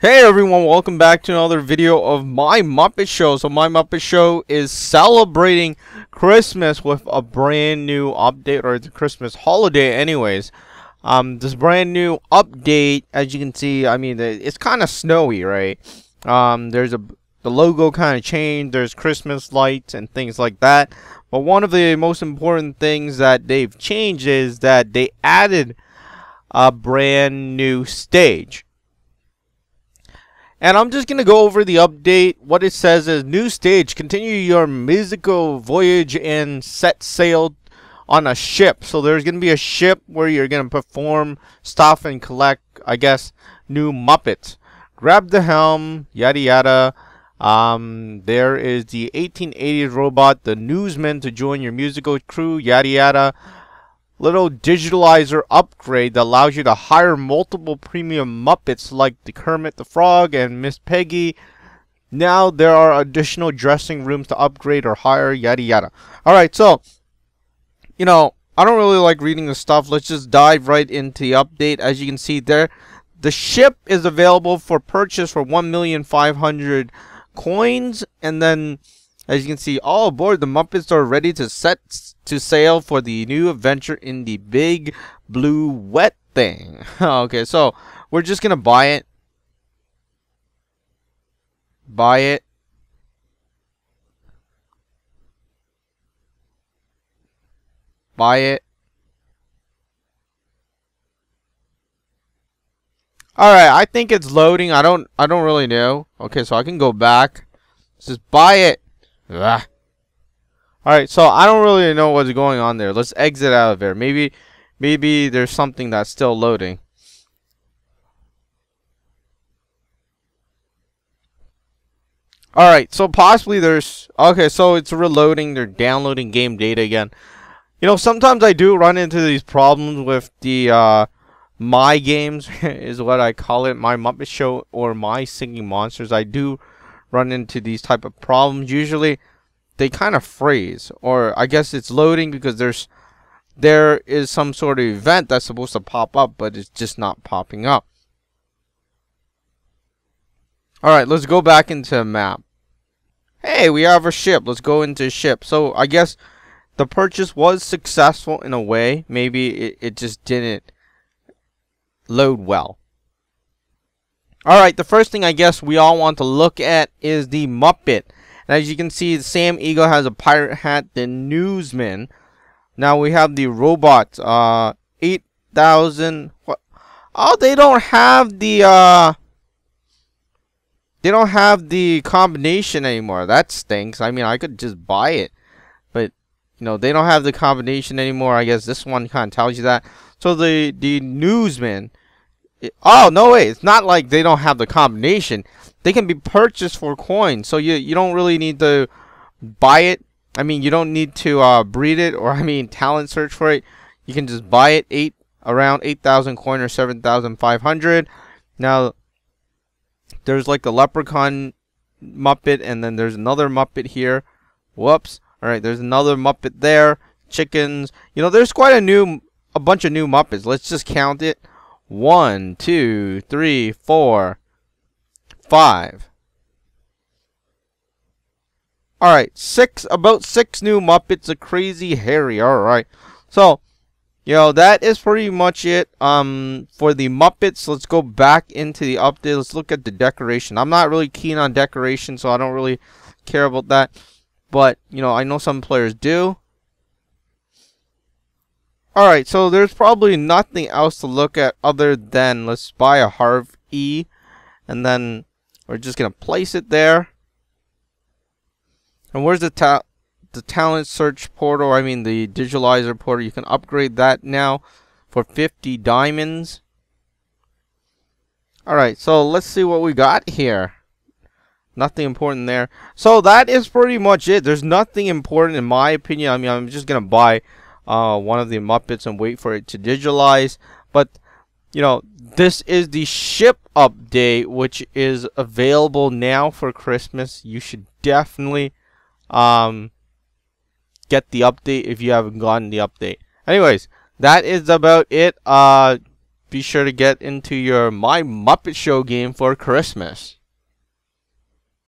Hey everyone, welcome back to another video of My Muppet Show. So My Muppet Show is celebrating Christmas with a brand new update, or the Christmas holiday anyways. Um, this brand new update, as you can see, I mean, it's kind of snowy, right? Um, there's a, the logo kind of changed, there's Christmas lights and things like that. But one of the most important things that they've changed is that they added a brand new stage. And I'm just going to go over the update. What it says is new stage. Continue your musical voyage and set sail on a ship. So there's going to be a ship where you're going to perform stuff and collect, I guess, new Muppets. Grab the helm, yada yada. Um, there is the 1880s robot, the newsman to join your musical crew, yada yada little digitalizer upgrade that allows you to hire multiple premium Muppets like the Kermit the Frog and Miss Piggy. Now there are additional dressing rooms to upgrade or hire, yada yada. Alright, so, you know, I don't really like reading the stuff. Let's just dive right into the update. As you can see there, the ship is available for purchase for 1,500 coins. And then, as you can see, all aboard the Muppets are ready to set to sail for the new adventure in the big blue wet thing. okay, so we're just gonna buy it. Buy it. Buy it. Alright, I think it's loading. I don't I don't really know. Okay, so I can go back. Just buy it. Ugh. Alright, so I don't really know what's going on there. Let's exit out of there. Maybe maybe there's something that's still loading. Alright, so possibly there's... Okay, so it's reloading. They're downloading game data again. You know, sometimes I do run into these problems with the, uh, My Games, is what I call it. My Muppet Show or My Singing Monsters. I do run into these type of problems. Usually, they kind of freeze. Or I guess it's loading because there's there is some sort of event that's supposed to pop up but it's just not popping up. Alright let's go back into map. Hey we have a ship. Let's go into ship. So I guess the purchase was successful in a way. Maybe it, it just didn't load well alright the first thing I guess we all want to look at is the Muppet and as you can see, Sam Eagle has a pirate hat, the newsman. Now we have the robot, uh, 8,000, what? Oh, they don't have the, uh, they don't have the combination anymore. That stinks. I mean, I could just buy it. But, you know, they don't have the combination anymore. I guess this one kind of tells you that. So the, the newsman, oh, no way. It's not like they don't have the combination they can be purchased for coins. So you you don't really need to buy it. I mean, you don't need to uh, breed it or I mean talent search for it. You can just buy it eight around eight thousand coin or seven thousand five hundred. Now there's like the leprechaun Muppet and then there's another Muppet here. Whoops. Alright, there's another Muppet there. Chickens. You know, there's quite a new a bunch of new Muppets. Let's just count it. One, two, three, four, five. Alright, six, about six new Muppets, a crazy Harry, alright. So, you know, that is pretty much it, um, for the Muppets. Let's go back into the update. Let's look at the decoration. I'm not really keen on decoration, so I don't really care about that. But, you know, I know some players do. Alright, so there's probably nothing else to look at other than let's buy a Harv E. And then we're just going to place it there. And where's the ta the talent search portal? I mean the digitalizer portal. You can upgrade that now for 50 diamonds. Alright, so let's see what we got here. Nothing important there. So that is pretty much it. There's nothing important in my opinion. I mean, I'm just going to buy uh, one of the Muppets and wait for it to digitalize. But, you know, this is the ship update, which is available now for Christmas. You should definitely um, get the update if you haven't gotten the update. Anyways, that is about it. Uh, be sure to get into your My Muppet Show game for Christmas.